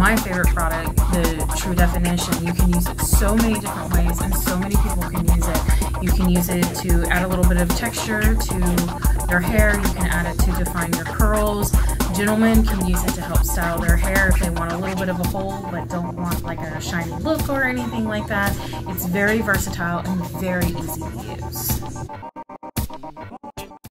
my favorite product, the True Definition, you can use it so many different ways and so many people can use it. You can use it to add a little bit of texture to your hair, you can add it to define your curls. Gentlemen can use it to help style their hair if they want a little bit of a hold, but don't want like a shiny look or anything like that. It's very versatile and very easy to use.